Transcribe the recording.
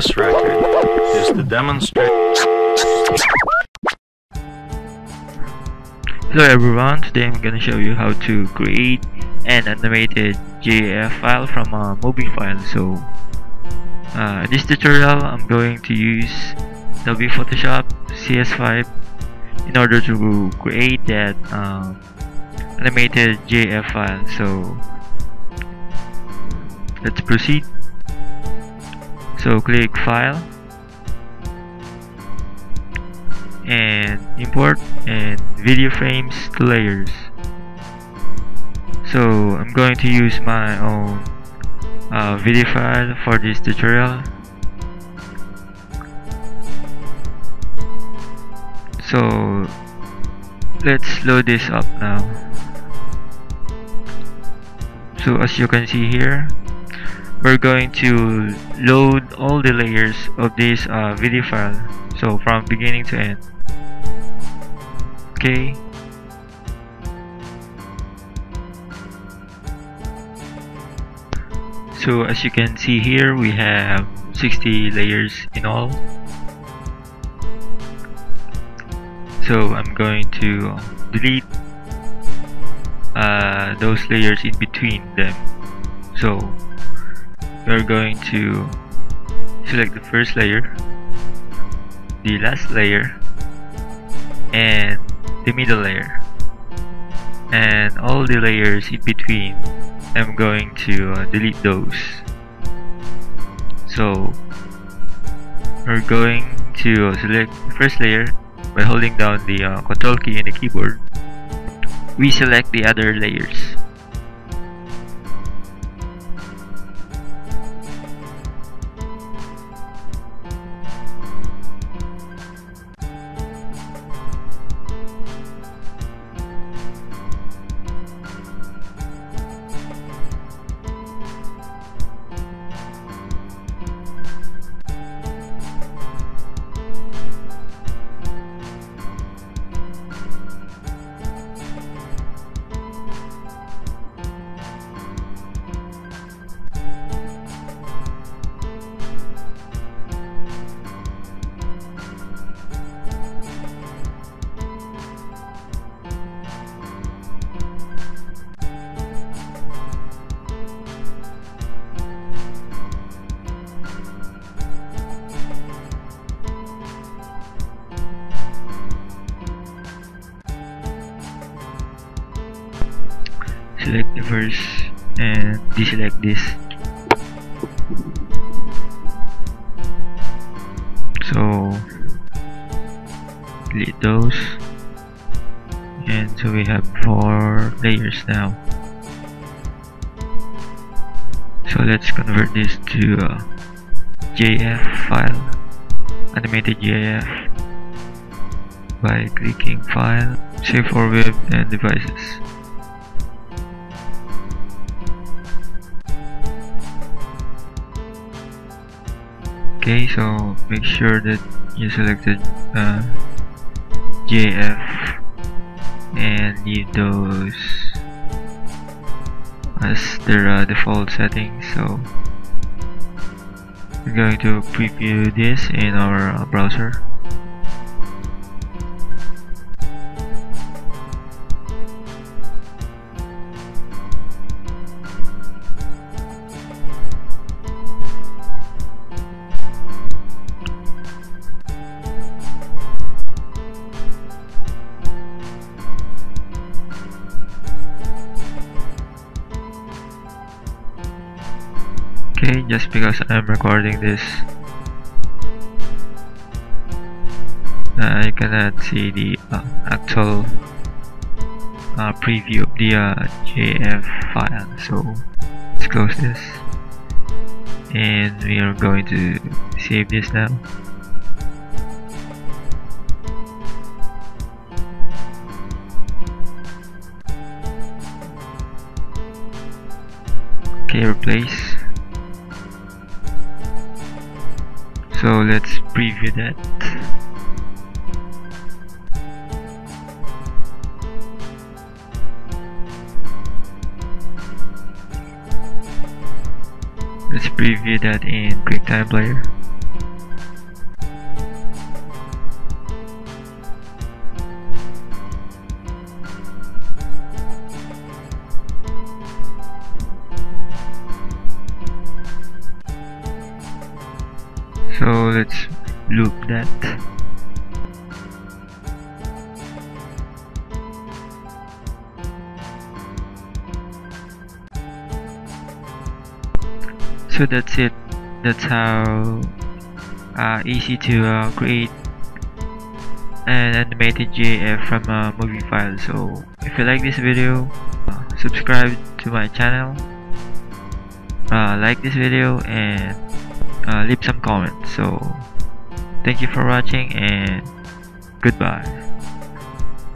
This record is to demonstrate. Hello everyone, today I'm gonna show you how to create an animated GIF file from a movie file. So, uh, this tutorial, I'm going to use Adobe Photoshop CS5 in order to create that um, animated GIF file. So, let's proceed. So click File and import and video frames to layers. So I'm going to use my own uh, video file for this tutorial. So let's load this up now. So as you can see here, we're going to load all the layers of this uh, video file. So from beginning to end. Okay? So as you can see here we have 60 layers in all. So I'm going to delete uh, those layers in between them. So we're going to select the first layer the last layer and the middle layer. And all the layers in between I'm going to uh, delete those. So we're going to select the first layer by holding down the uh, control key in the keyboard. We select the other layers select the first and deselect this. So delete those. And so we have four layers now. So let's convert this to uh, a GIF file animated GIF by clicking file save for web and devices okay so make sure that you selected uh, GIF and leave those as their uh, default settings. So we're going to preview this in our uh, browser okay just because I'm recording this you cannot see the uh, actual uh, preview of the uh, GIF file so let's close this. And we are going to save this now. Okay replace so let's preview that. Let's preview that in QuickTime Player let's loop that. So that's it. That's how uh, easy to uh, create an animated GIF from a movie file. So if you like this video uh, subscribe to my channel. Uh, like this video and uh, leave some comments. So thank you for watching and goodbye